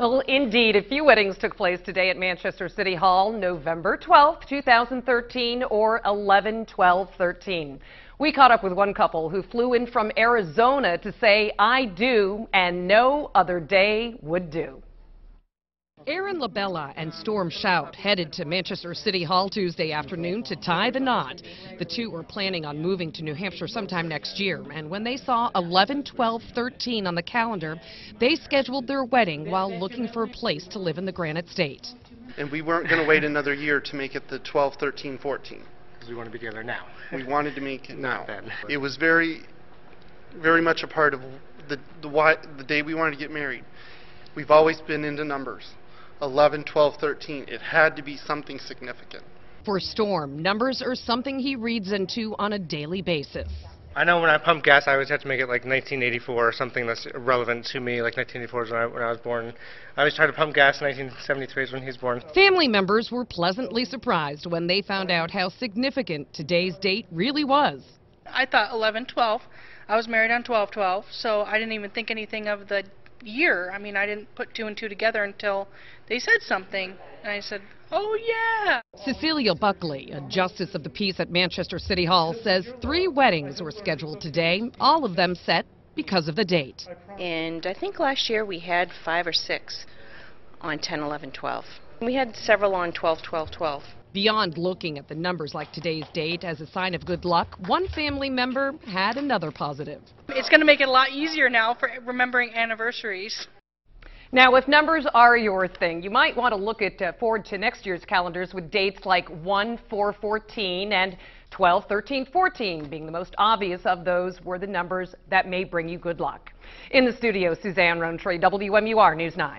Well, indeed, a few weddings took place today at Manchester City Hall, November 12, 2013, or 11-12-13. We caught up with one couple who flew in from Arizona to say, I do, and no other day would do. Aaron LaBella and Storm Shout headed to Manchester City Hall Tuesday afternoon to tie the knot. The two were planning on moving to New Hampshire sometime next year, and when they saw 11, 12, 13 on the calendar, they scheduled their wedding while looking for a place to live in the Granite State. And we weren't going to wait another year to make it the 12, 13, 14. Because we want to be together now. We wanted to make it now. Then. It was very, very much a part of the, the, why, the day we wanted to get married. We've always been into numbers. 11, 12, 13. It had to be something significant. For Storm, numbers are something he reads into on a daily basis. I know when I pump gas, I always have to make it like 1984 or something that's relevant to me. Like 1984 is when I, when I was born. I always try to pump gas. in 1973 is when he's born. Family members were pleasantly surprised when they found out how significant today's date really was. I thought 11 12. I was married on 12 12, so I didn't even think anything of the year. I mean, I didn't put two and two together until they said something. And I said, oh, yeah. Cecilia Buckley, a justice of the peace at Manchester City Hall, says three weddings were scheduled today, all of them set because of the date. And I think last year we had five or six on 10, 11, 12. We had several on 12, 12, 12. Beyond looking at the numbers like today's date as a sign of good luck, one family member had another positive. It's going to make it a lot easier now for remembering anniversaries. Now, if numbers are your thing, you might want to look at uh, forward to next year's calendars with dates like 1, 4, 14 and 12, 13, 14 being the most obvious of those were the numbers that may bring you good luck. In the studio, Suzanne Rowntree, WMUR News 9.